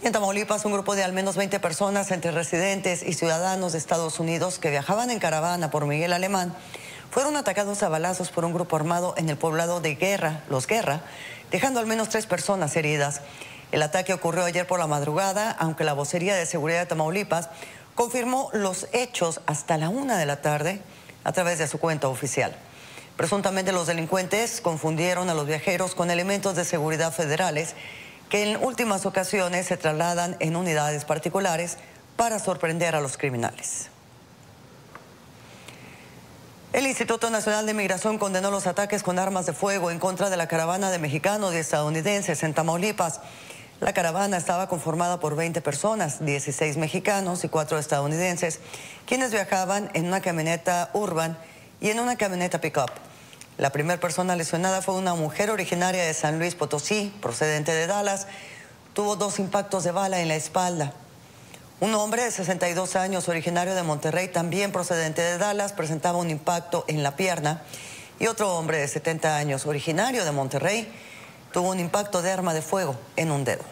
En Tamaulipas, un grupo de al menos 20 personas, entre residentes y ciudadanos de Estados Unidos que viajaban en caravana por Miguel Alemán, fueron atacados a balazos por un grupo armado en el poblado de Guerra, Los Guerra, dejando al menos tres personas heridas. El ataque ocurrió ayer por la madrugada, aunque la vocería de seguridad de Tamaulipas confirmó los hechos hasta la una de la tarde a través de su cuenta oficial. Presuntamente los delincuentes confundieron a los viajeros con elementos de seguridad federales que en últimas ocasiones se trasladan en unidades particulares para sorprender a los criminales. El Instituto Nacional de Migración condenó los ataques con armas de fuego en contra de la caravana de mexicanos y estadounidenses en Tamaulipas. La caravana estaba conformada por 20 personas, 16 mexicanos y 4 estadounidenses, quienes viajaban en una camioneta urban y en una camioneta pickup. La primera persona lesionada fue una mujer originaria de San Luis Potosí, procedente de Dallas. Tuvo dos impactos de bala en la espalda. Un hombre de 62 años, originario de Monterrey, también procedente de Dallas, presentaba un impacto en la pierna. Y otro hombre de 70 años, originario de Monterrey, tuvo un impacto de arma de fuego en un dedo.